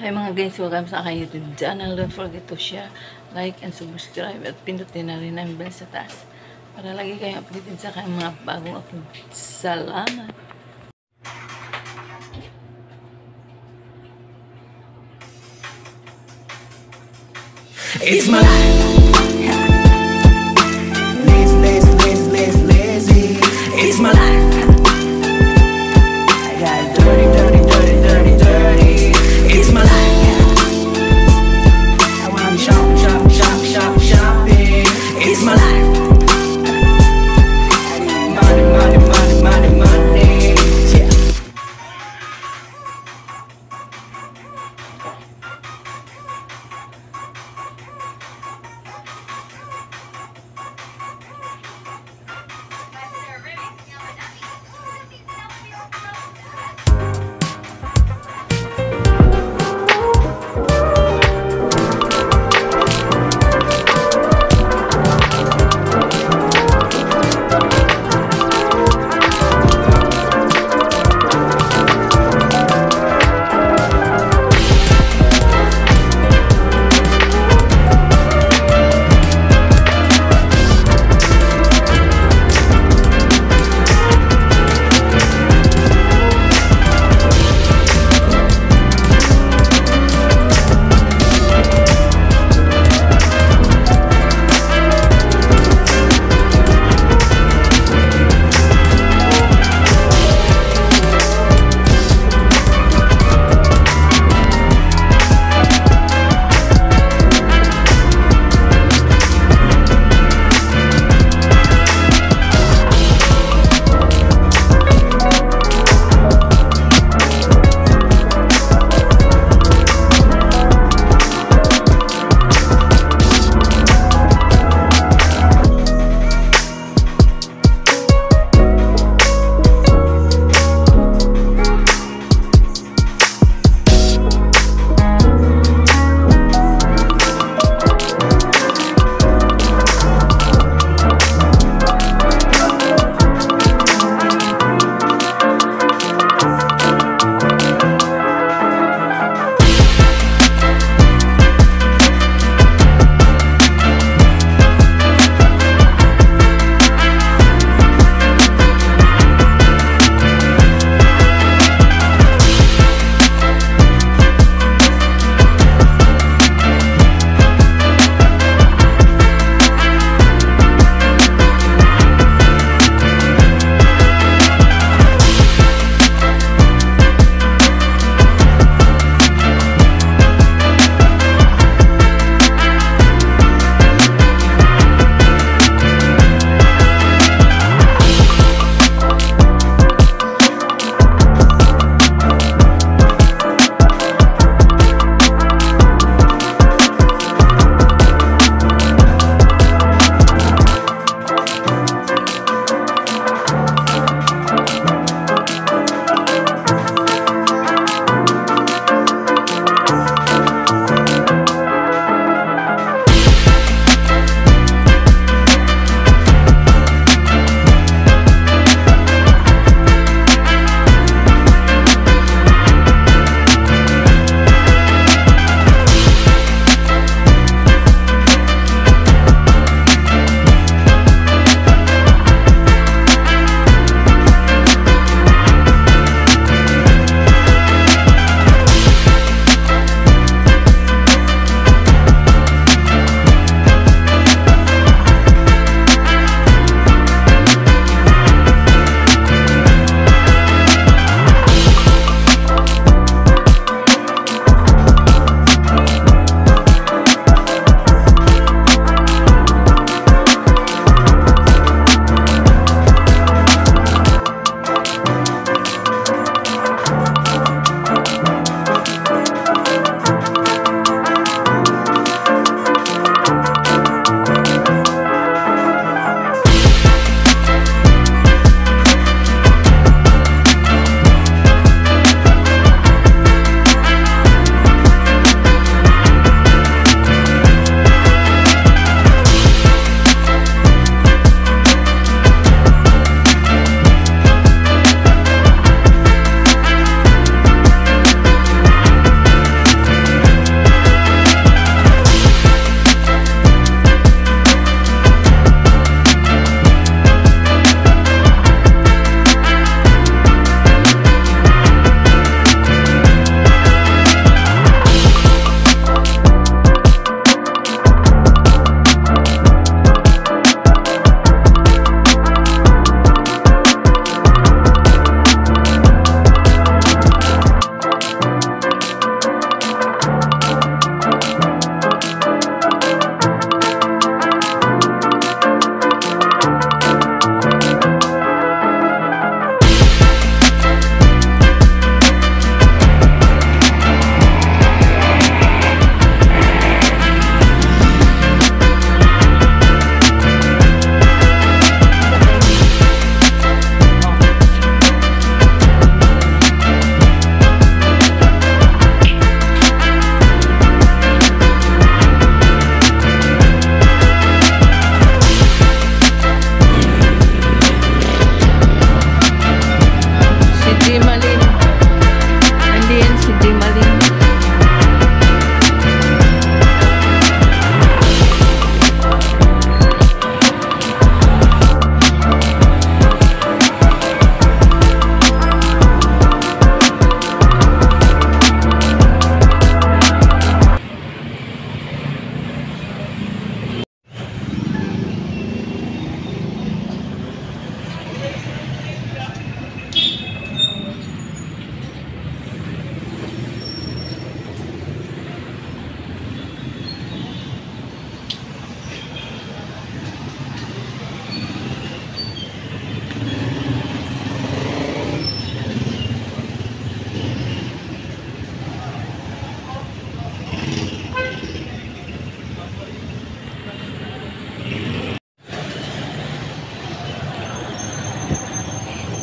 Hi mga guys, welcome sa aking YouTube channel. Don't forget to share, like, and subscribe at pindutin na rin ang bell sa taas para lagi kayong updated sa aking mga bagong upload. Salamat! It's my life.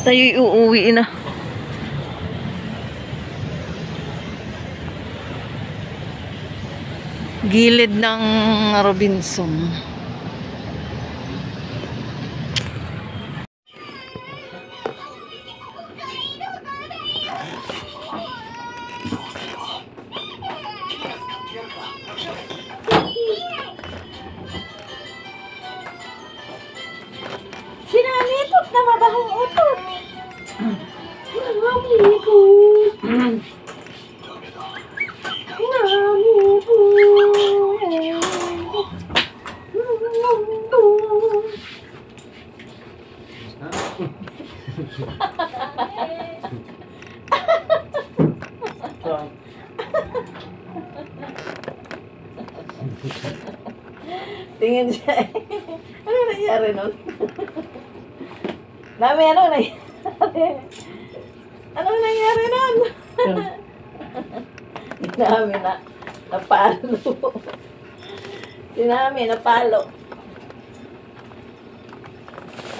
Tayo'y uuwi na. Gilid ng Robinson. Sinalitot na mabahong utot. Tingin siya eh. Ano nangyari nun? Mami, ano nangyari? Ano nangyari nun? Sinami na, napalo. Sinami, napalo.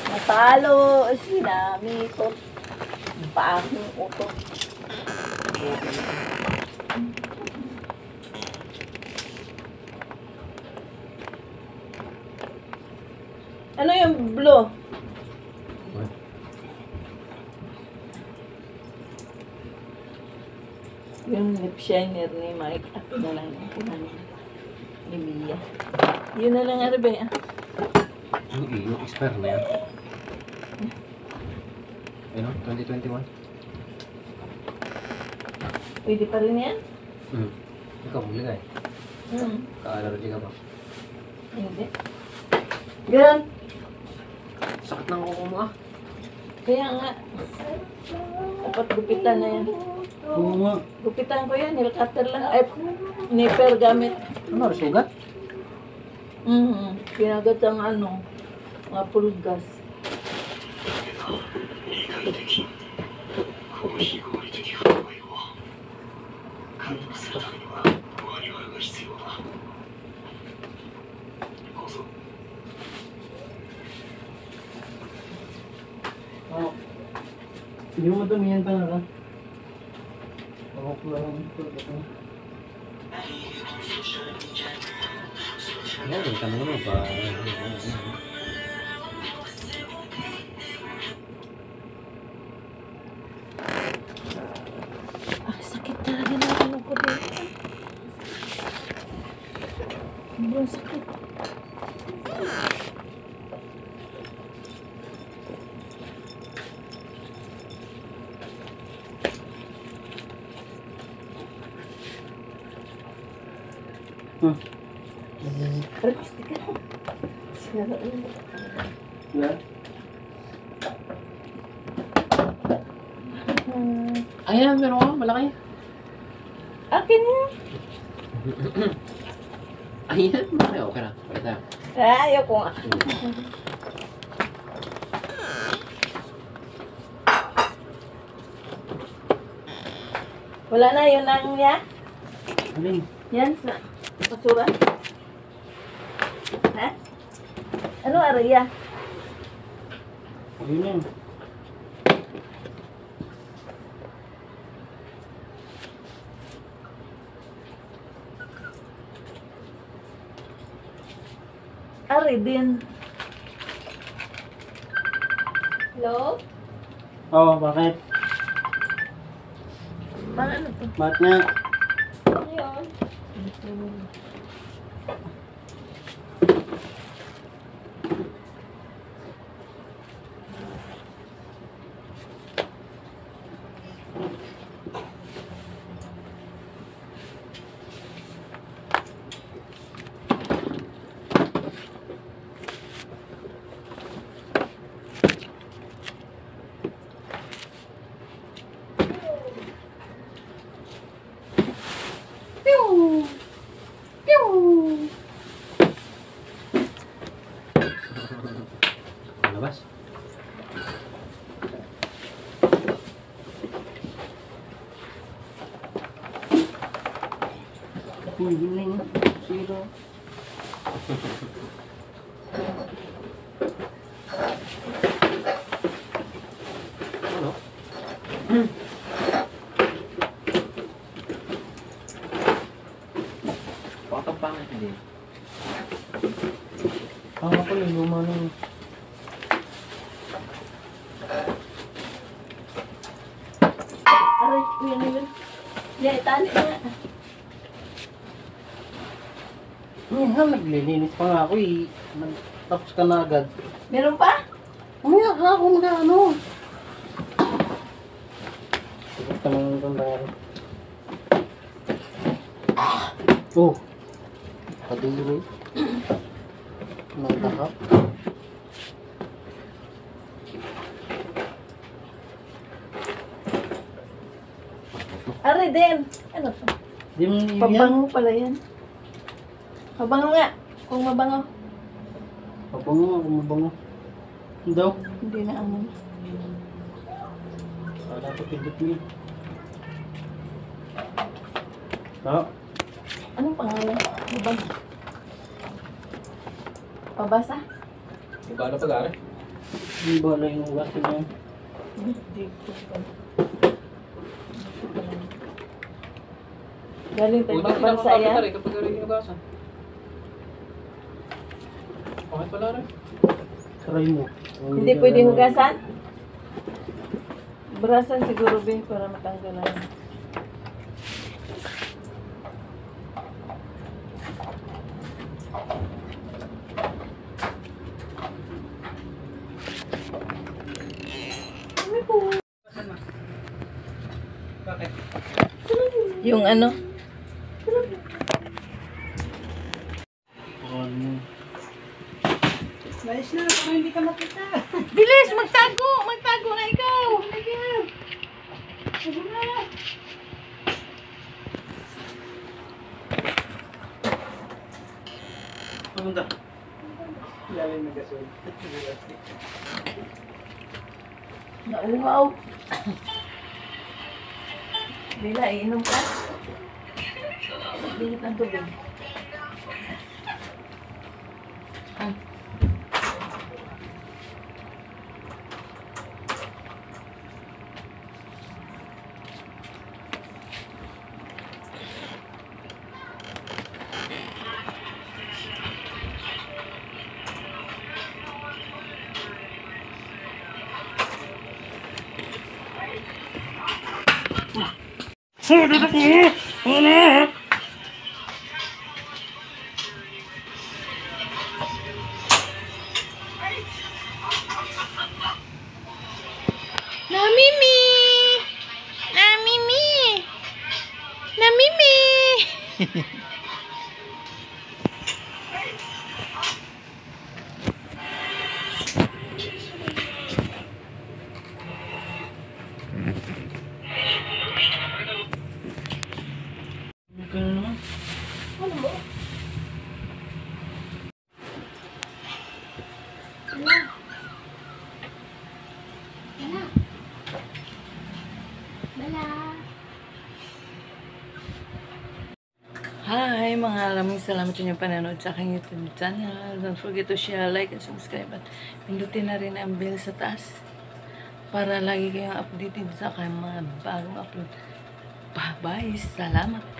Napalo, sinami ko. Pahong utot. Ano yung blue? Yung lip shiner ni Mike. Ako na lang yung kunan ni Mia. Yun na lang, Arbe. ah. Yung iyo, expire na yan. Ano? 2021? Pwede pa rin yan? Hmm. Ikaw, muli ka eh. Hmm. Ka-allergy ka ba? Hindi. Ganun. Sakit ng kuko mo ah. Kaya nga. Dapat gupitan na yan. Oo nga. Gupitan ko yan. Nail cutter lang. Ay, nipper gamit. Ano, sugat? Mm, pinagat ang ano, mga pulgas. Oo. Hindi mo matumiyan pa na Ako ko lang ito. Ano, ka mo na ba? Ah, sakit talaga na ano ko dito. Sobrang sakit. Hmm. Relax ka. Sira ulo. Yeah. Ah, Ayan, meron ka, malaki. akin yan. Ayan, malaki, okay na. Okay tayo. Ah, ayoko nga. Wala na yun lang niya. Alin? Yan sa basura. Ha? Ano area? Ayun yun. Ari din. Hello? Oo, bakit? Pang ano to? Mat nga. Ayun. Pew! Evening, zero. Minsan naglilinis pa nga ako eh. Nag-tapos ka na agad. Meron pa? Umaya ka ako mga ano. Tapos ka nang tandaan. Oh. Kadiri. Nagdakap. Aray din. Ano to? Pabango pala yan. Pabango nga. Kung mabango. Pabango ako mabango. Daw. Hindi na ano. Wala ko pindot mo yun. Ah, Anong pangalan? Mabango. Pabasa? Iba na pag-ari? Hindi ba lang yung ugas niya? Hindi ko pa. Galing tayo Buti ibang bansa yan. rin kapag rin hinugasan. Bakit pala rin? Try mo. Hindi pwede hugasan? Brasan siguro be para matanggalan. Yung? Ano? Bilis! Magtago! Magtago na ikaw! Pumunta. Ilalim na gasol. Nauhaw. Bila, iinom ka? Bilit ng tubig. Ah. そう出てこ maraming salamat sa inyong panonood sa aking YouTube channel. Don't forget to share, like, and subscribe. At pindutin na rin ang bell sa taas para lagi kayong updated sa aking mga bagong upload. Bye-bye. Salamat.